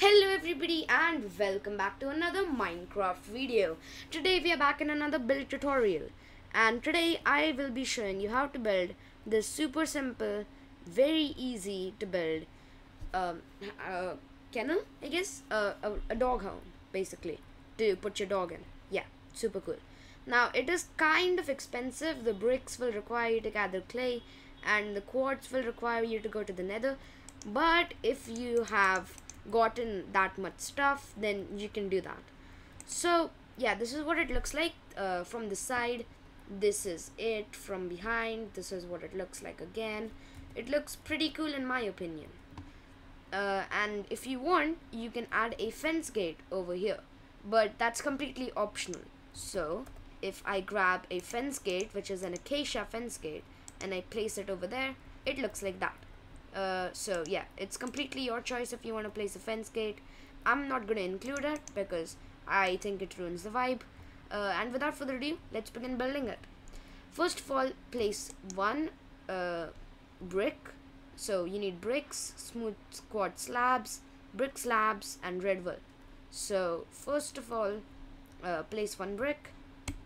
Hello everybody and welcome back to another Minecraft video. Today we are back in another build tutorial and today I will be showing you how to build this super simple, very easy to build um, kennel I guess, uh, a, a dog home basically to put your dog in. Yeah, super cool. Now it is kind of expensive, the bricks will require you to gather clay and the quartz will require you to go to the nether but if you have gotten that much stuff then you can do that. So yeah this is what it looks like uh, from the side. This is it from behind. This is what it looks like again. It looks pretty cool in my opinion. Uh, and if you want you can add a fence gate over here. But that's completely optional. So if I grab a fence gate which is an acacia fence gate and I place it over there it looks like that uh, so yeah it's completely your choice if you want to place a fence gate. I'm not gonna include it because I think it ruins the vibe. Uh, and without further ado let's begin building it. First of all place one uh, brick. So you need bricks smooth quartz slabs brick slabs and red wool so first of all uh, place one brick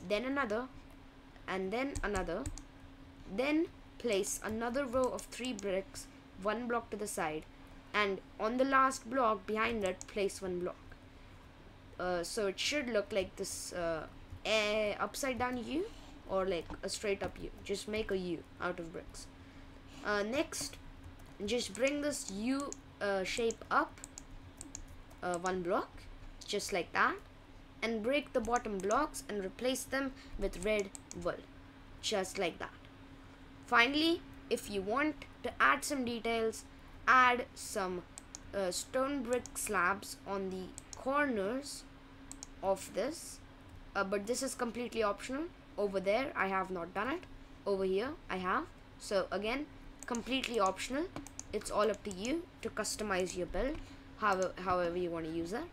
then another and then another then place another row of three bricks one block to the side and on the last block behind it place one block. Uh, so it should look like this uh, a upside down U or like a straight up U. Just make a U out of bricks. Uh, next just bring this U uh, shape up uh, one block just like that and break the bottom blocks and replace them with red wool. Just like that. Finally if you want to add some details add some uh, stone brick slabs on the corners of this. Uh, but this is completely optional. Over there I have not done it. Over here I have. So again completely optional. It's all up to you to customize your build however, however you want to use it.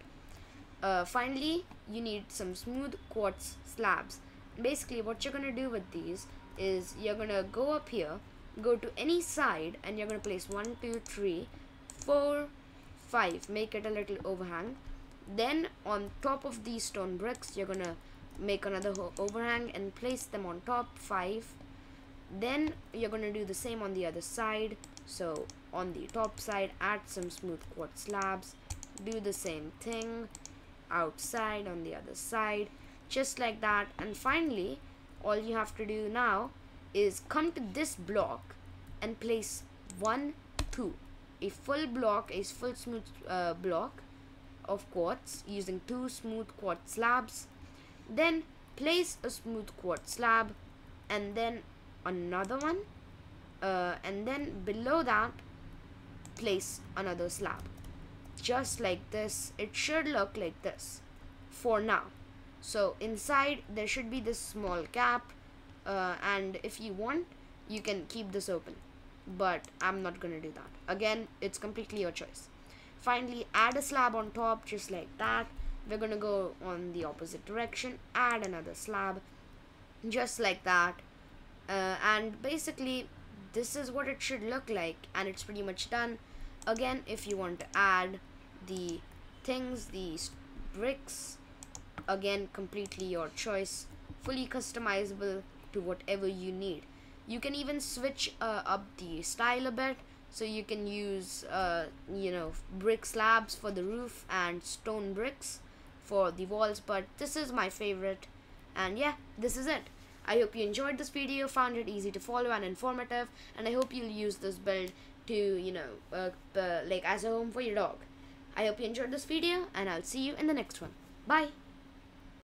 Uh, finally you need some smooth quartz slabs. Basically what you're gonna do with these is you're gonna go up here go to any side and you're going to place one two three four five. Make it a little overhang. Then on top of these stone bricks you're gonna make another overhang and place them on top five. Then you're gonna do the same on the other side. So on the top side add some smooth quartz slabs. Do the same thing outside on the other side. Just like that. And finally all you have to do now is come to this block and place one two. A full block is full smooth uh, block of quartz using two smooth quartz slabs. Then place a smooth quartz slab and then another one uh, and then below that place another slab. Just like this. It should look like this for now. So inside there should be this small gap uh, and if you want you can keep this open. But I'm not gonna do that. Again it's completely your choice. Finally add a slab on top just like that. We're gonna go on the opposite direction. Add another slab just like that. Uh, and basically this is what it should look like and it's pretty much done. Again if you want to add the things these bricks again completely your choice. Fully customizable to whatever you need. You can even switch uh, up the style a bit. So you can use uh, you know brick slabs for the roof and stone bricks for the walls but this is my favorite. And yeah this is it. I hope you enjoyed this video found it easy to follow and informative and I hope you'll use this build to you know uh, uh, like as a home for your dog. I hope you enjoyed this video and I'll see you in the next one. Bye